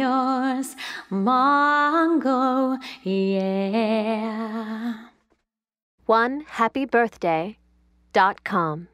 yours, Mongo, yeah. One happy birthday dot com.